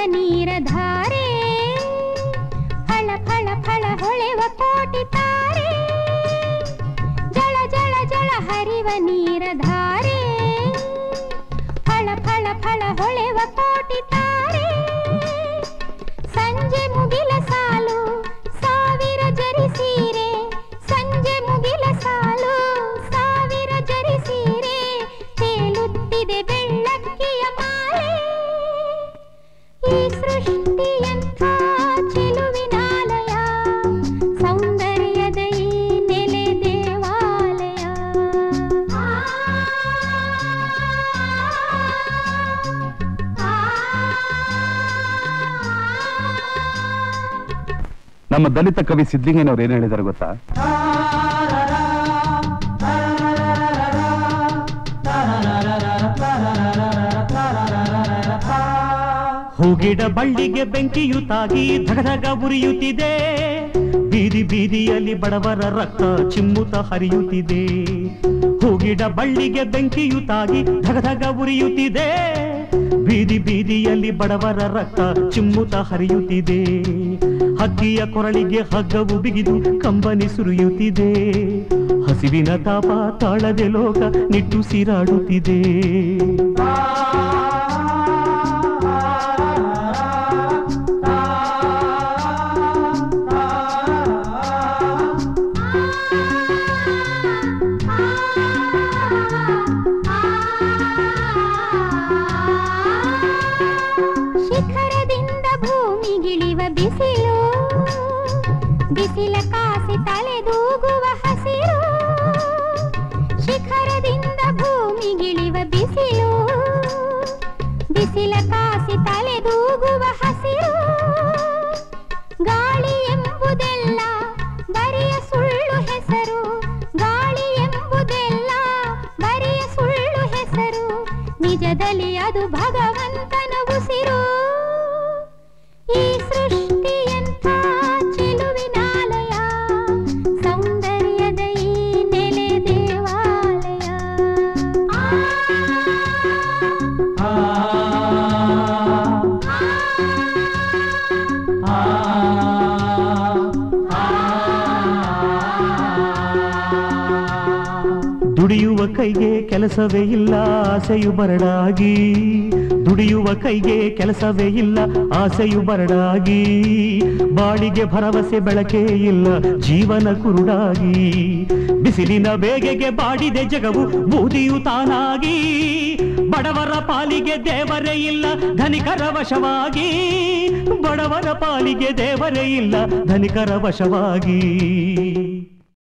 ನೀರ ಧಾರೆ ಫಳ ಫಳ ಫಳ ಹೊಳೆವ ಕೋಟಿ ತಾರೆ ಜಳ ಜಳ ಜಳ ಹರಿವ ನೀರ ಧಾರೆ ಫಳ ಫಳ ಫಳ ಹೊಳೆವ ನಮ್ಮ ದಲಿತ ಕವಿ ಸಿದ್ಲಿಂಗನವ್ರು ಏನ್ ಹೇಳಿದಾರೆ ಗೊತ್ತಾ? ಹೂಗಿಡ ಬಳ್ಳಿಗೆ ಬೆಂಕಿಯು ತಾಗಿ ಧಗಧಗ ಉರಿಯುತ್ತಿದೆ. ಬೀದಿ ಬೀದಿಯಲ್ಲಿ ಬಡವರ ರಕ್ತ ಚಿಮ್ಮುತ ಹರಿಯುತ್ತಿದೆ. ಹೂಗಿಡ ಬಳ್ಳಿಗೆ ಬೆಂಕಿಯು ತಾಗಿ ಧಗಧಗ ಉರಿಯುತ್ತಿದೆ. ಬೀದಿ ಬೀದಿಯಲ್ಲಿ ಬಡವರ ರಕ್ತ ಚಿಮ್ಮುತ ಹರಿಯುತ್ತಿದೆ. ಹಕ್ಕಿಯ ಕೊರಳಿಗೆ ಹಗ್ಗವು ಬಿಗಿದು ಕಂಬನಿ ಸುರಿಯುತ್ತಿದೆ. ಹಸಿವಿನ ತಾಪ ತಾಳದೆ ಲೋಕ ನಿಟ್ಟುಸಿರಾಡುತ್ತಿದೆ. ಶಿಖರದಿಂದ ಬಿಸಿಲ ಕಾಸಿ ತಲೆದೂಗುವ ಹಸಿರು. ಶಿಖರದಿಂದ ಭೂಮಿಗಿಳಿವ ಬಿಸಿಲು. ಬಿಸಿಲ ಕಾಸಿ ತಲೆದೂಗುವ ಹಸಿರು. ಗಾಳಿ ಎಂಬುದೆಲ್ಲ ಬರಿಯ ಸುಳ್ಳು ಹೆಸರು. ಗಾಳಿ ಎಂಬುದೆಲ್ಲ ಬರಿಯ ಸುಳ್ಳು ಹೆಸರು. ನಿಜದಲ್ಲಿ ಅದು ಭಗವಂತನ ಉಸಿರು. ಈ ಸೃಷ್ಟಿಯಂಥ ದುಡಿಯುವ ಕೈಗೆ ಕೆಲಸವೇ ಇಲ್ಲ, ಆಸೆಯು ಬರಡಾಗಿ. ದುಡಿಯುವ ಕೈಗೆ ಕೆಲಸವೇ ಇಲ್ಲ, ಆಸೆಯು ಬರಡಾಗಿ. ಬಾಳಿಗೆ ಭರವಸೆ ಬೆಳಕೇ ಇಲ್ಲ, ಜೀವನ ಕುರುಡಾಗಿ. ಬಿಸಿಲಿನ ಬೇಗೆಗೆ ಬಾಡಿದೆ ಜಗವು, ಬೂದಿಯು ತಾನಾಗಿ. ಬಡವರ ಪಾಲಿಗೆ ದೇವರೇ ಇಲ್ಲ, ಧನಿಕರ ವಶವಾಗಿ. ಬಡವರ ಪಾಲಿಗೆ ದೇವರೇ ಇಲ್ಲ, ಧನಿಕರ ವಶವಾಗಿ.